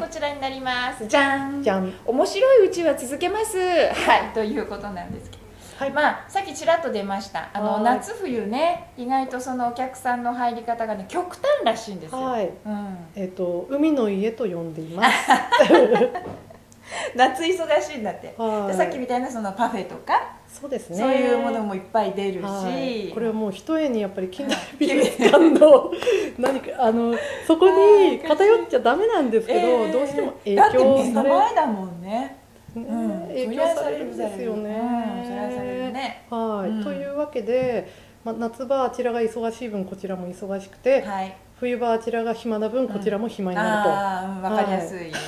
はい。こちらになります。じゃん。じゃん。面白いうちは続けます。はい。ということなんですけど。はい。まあさっきちらっと出ました。あのはい。夏冬ね意外とそのお客さんの入り方がね極端らしいんですよ、はい。うん、えっ、と海の家と呼んでいます。夏忙しいんだって、はい。でさっきみたいなそのパフェとか、そうですね。そういうものもいっぱい出るし、はい、これはもう一重にやっぱり近代美術館の何かあのそこに偏っちゃダメなんですけど、えーどうしても影響され前だもんね、ねうん、影響されるんですよね。ね。はい、うん。というわけで、まあ、夏場あちらが忙しい分こちらも忙しくてはい。冬場あちらが暇な分こちらも暇になああ、うん、分かりやすい。ところると、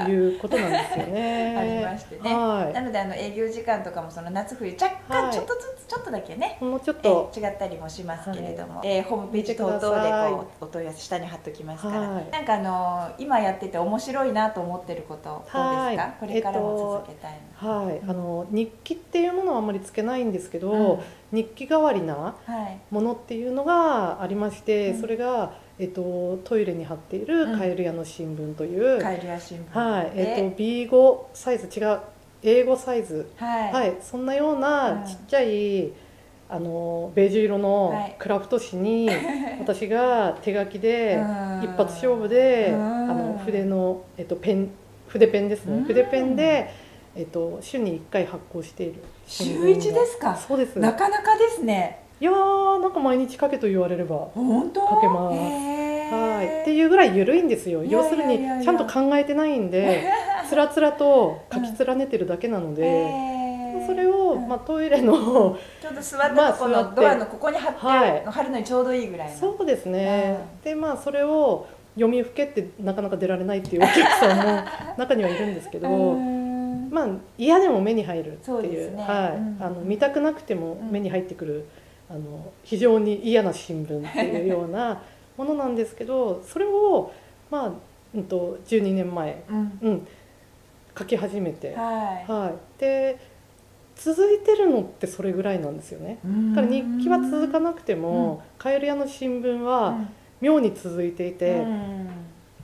が、ということなんですよね。ありましてね。はい。なのであの営業時間とかもその夏冬若はい。干ちょっとずつちょっとだけね、もうちょっえとー違ったりもしますけれども、はい。えーホームページ等々でこうお問い合わせ下に貼っときますから、はい。なんかあのー今やってて面白いなと思ってることどうですか、はい。これからも続けたいの、はい、あの日記っていうものはあんまりつけないんですけど、うん日記代わりなはい。ものっていうのがありまして、うん。それが、えっと、トイレに貼っているうん。カエル屋の新聞という、カエルや新聞。はい。えっでと、B5 サイズ違う英語サイズ、はい、はい。そんなよううん。なちっちゃい、あのベージュ色はのい。クラフト紙に 私が手書きでうん。一発勝負でうん。あの筆の、えっと、ペン筆ペンですうん。ね筆ペンで、えっと、週に1回発行している。週一ですか？そうです。なかなかですね。いやーなんか毎日書けと言われれば本当？かけます。はい。っていうぐらい緩いんですよ。要するにちゃんと考えてないんで つらつらと書き連ねてるだけなので、それを、うん。まあ、トイレの ちょっと座ったまあとこのドアのここに貼って、はい。貼るのにちょうどいいぐらいの。そうですね、うでまあそれを読みふけってなかなか出られないっていうお客さんも中にはいるんですけど、うんまあ嫌でも目に入るっていうはい。うん。あの見たくなくても目に入ってくる、あの非常に嫌な新聞っていうような ものなんですけどそれをまあ、うん、と12年前、うん。うん、書き始めて、はい。はい、で続いてるのってそれぐらいなんですよね。だから日記は続かなくても、カエル屋の新聞は妙に続いていて、うん。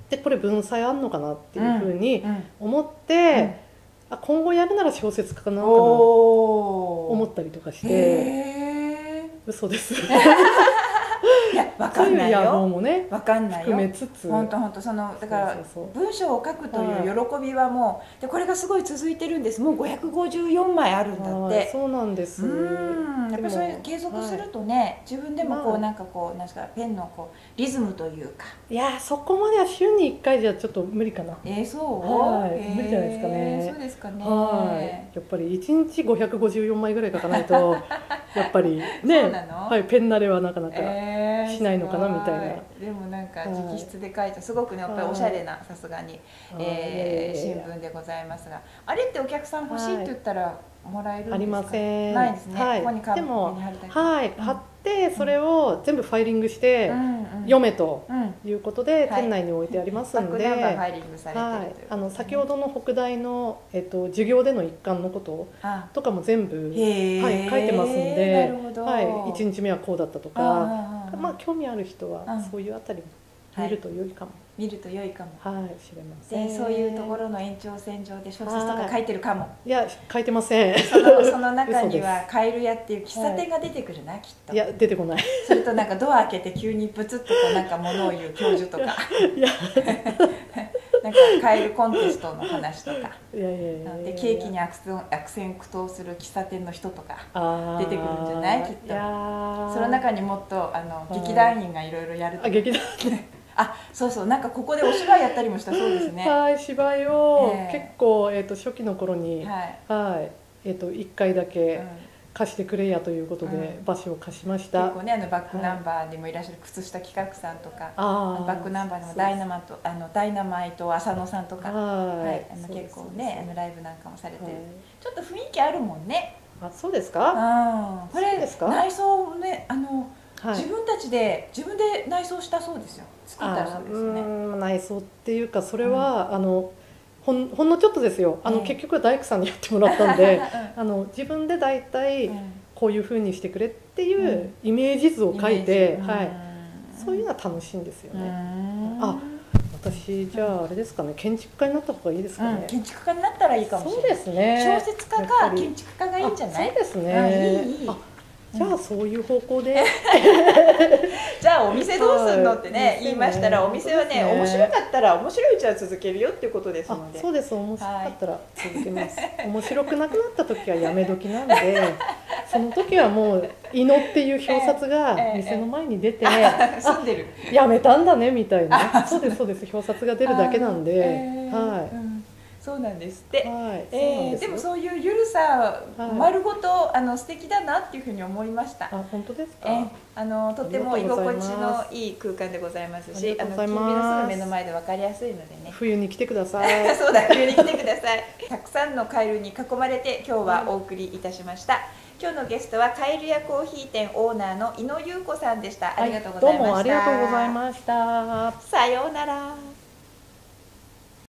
でこれ文才あんのかなっていうふうにうん。思って、あ今後やるなら小説家かなかなお思ったりとかして。へ嘘です。ー いやわかんないよ。もねわかんないよ。つつ。本当本当そのだから文章を書くという喜びはもうでこれがすごい続いてるんです。もう554枚あるんだって。はいそうなんです。うん。やっぱりそういうでも継続するとね、自分でもこまあ。うなんかこうなんですかペンのこうリズムというか。いやそこまでは週に1回じゃちょっと無理かな。えー、そう、はい。えー無理じゃないですかね。そうですかね。はい。やっぱり1日554枚ぐらい書かないと やっぱりねそうなの？はい、ペン慣れはなかなか、えーしないのかなみたいな。でもなんかはい直筆で書いたすごくねやっぱりおしゃれなさすがに、えー新聞でございますが。あれってお客さん欲しいって言ったらもらえるんですか？ありません。ないですね、はい。ここにカードでもに貼はい、うん。貼ってそれを全部ファイリングして、読めとうん。いうことで、はい。店内に置いてありますんで、バックナンバーファイリングされてるはい。あの先ほどの北大の、えっと、授業での一環のことあ。とかも全部、はい、書いてますんなではい、1日目はこうだったとかまあ、興味ある人はうん。そういうあたり見ると良いかも、見ると良いかも。はい知れませんでそういうところの延長線上で小説とか書いてるかも。いや書いてません。そのその中には カエル屋っていう喫茶店が出てくるな、きっと。い。や出てこない。それとなんかドア開けて急にプツッとこうなんか物を言う教授とか。いやなんかカエルコンテストの話とか。いやいやいやいやでケーキに悪戦苦闘する喫茶店の人とか出てくるんじゃない？きっと。その中にもっとあのはい劇団員がいろいろやるとあ劇団。あそうそう。なんかここでお芝居やったりもしたそうですね。はい芝居をええ。結構、えー、と初期の頃に、はい、はい。えー、と1回だうん。け貸してくれやということでうん。場所を貸しました、結構ねあのバックナンバーにもいらっしゃる靴下企画さんとか、あーバックナンバーにもダイナマイトあのダイナマイト浅野さんとか、はい、はい、あの結構ねあのライブなんかもされてる、はい。ちょっと雰囲気あるもんね。あそうですうん。か、これですか？内装ねあの、はい。自分たちで自分で内装したそうですよ。作ったそうですうね。内装っていうかそれは、あのほんほんのちょっとですよ。あの、ええ結局は大工さんにやってもらったんで うあの自分で大体ん。こういうふうにしてくれっていうイメージ図を書いて、イメージ。はい、うん。そういうのは楽しいんですようね。ん。あ私じゃああれですかね。建築家になった方がいいですかうん。ね、建築家になったらいいかもしれない。そうですね。小説家か建築家がいいんじゃない？あそうですね、うんいいいい。あじゃあそういう方向で、じゃあお店どうすんのってねはい。言いましたらお店はね面白かったら面白いうちは続けるよっていうことですあのでそうです。面白かったら続けます、面白くなくなった時はやめ時なんで その時はもう「いの」っていう表札がええ店の前に出て、住んでる。やめたんだねみたいな。そうですそうです。表札が出るだけなんで、はうんそうなんですって。い、はい、えーでもそういうゆるさ、はい。丸ごとあの素敵だなっていうふうに思いました。あ本当ですか、えーあのとても居心地のいい空間でございますあしあのりがとうござい近隣の目の前で分かりやすいのでね。冬に来てください。そうだ冬に来てください。たくさんのカエルに囲まれて今日はお送りいたしました、今日のゲストはカエルやコーヒー店オーナーの井野優子さんでした。ありがとうございました、どうもありがとうございました。さようなら